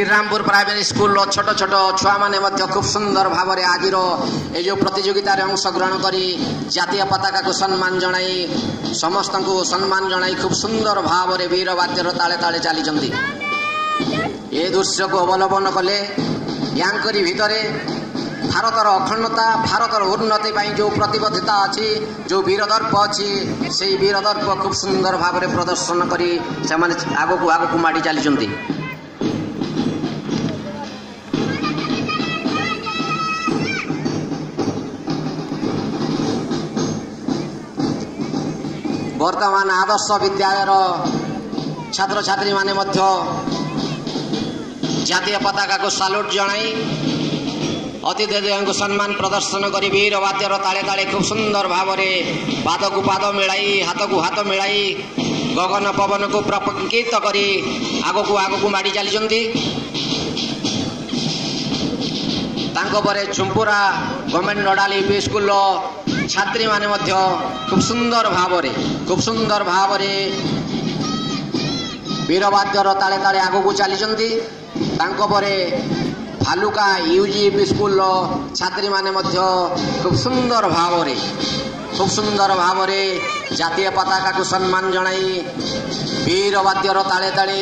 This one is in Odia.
ଶ୍ରୀରାମପୁର ପ୍ରାଇମେରୀ ସ୍କୁଲର ଛୋଟ ଛୋଟ ଛୁଆମାନେ ମଧ୍ୟ ଖୁବ୍ ସୁନ୍ଦର ଭାବରେ ଆଜିର ଏ ଯେଉଁ ପ୍ରତିଯୋଗିତାରେ ଅଂଶଗ୍ରହଣ କରି ଜାତୀୟ ପତାକାକୁ ସମ୍ମାନ ଜଣାଇ ସମସ୍ତଙ୍କୁ ସମ୍ମାନ ଜଣାଇ ଖୁବ୍ ସୁନ୍ଦର ଭାବରେ ବୀର ବାଦ୍ୟର ତାଳେ ତାଳେ ଚାଲିଛନ୍ତି। ଏ ଦୃଶ୍ୟକୁ ଅବଲମ୍ବନ କଲେ ୟାଙ୍କରି ଭିତରେ ଭାରତର ଅଖଣ୍ଡତା ଭାରତର ଉନ୍ନତି ପାଇଁ ଯେଉଁ ପ୍ରତିବଦ୍ଧତା ଅଛି ଯେଉଁ ବୀରଦର୍ପ ଅଛି ସେଇ ବୀରଦର୍ପ ଖୁବ୍ ସୁନ୍ଦର ଭାବରେ ପ୍ରଦର୍ଶନ କରି ସେମାନେ ଆଗକୁ ଆଗକୁ ମାଡ଼ି ଚାଲିଛନ୍ତି। ବର୍ତ୍ତମାନ ଆଦର୍ଶ ବିଦ୍ୟାଳୟର ଛାତ୍ରଛାତ୍ରୀମାନେ ମଧ୍ୟ ଜାତୀୟ ପତାକାକୁ ସାଲ୍ୟୁଟ୍ ଜଣାଇ ଅତିଥି ଦେବଙ୍କୁ ସମ୍ମାନ ପ୍ରଦର୍ଶନ କରି ବୀର ବାଦ୍ୟର ତାଳେ ତାଳେ ଖୁବ୍ ସୁନ୍ଦର ଭାବରେ ପାଦକୁ ପାଦ ମିଳାଇ ହାତକୁ ହାତ ମିଳାଇ ଗଗନ ପବନକୁ ପ୍ରପଙ୍କିତ କରି ଆଗକୁ ଆଗକୁ ମାଡ଼ି ଚାଲିଛନ୍ତି। ତାଙ୍କ ପରେ ଝୁମ୍ପୁରା ଗଭର୍ଣ୍ଣମେଣ୍ଟ ନୋଡାଲ ୟୁପି ସ୍କୁଲର ଛାତ୍ରୀମାନେ ମଧ୍ୟ ଖୁବ୍ ସୁନ୍ଦର ଭାବରେ ଖୁବ୍ ସୁନ୍ଦର ଭାବରେ ବୀରବାଦ୍ୟର ତାଳେ ତାଳେ ଆଗକୁ ଚାଲିଛନ୍ତି ତାଙ୍କ ପରେ ଭାଲୁକା ୟୁଜି ୟୁପି ସ୍କୁଲର ଛାତ୍ରୀମାନେ ମଧ୍ୟ ଖୁବ୍ ସୁନ୍ଦର ଭାବରେ ଖୁବ୍ ସୁନ୍ଦର ଭାବରେ ଜାତୀୟ ପତାକାକୁ ସମ୍ମାନ ଜଣାଇ ବୀରବାଦ୍ୟର ତାଳେ ତାଳେ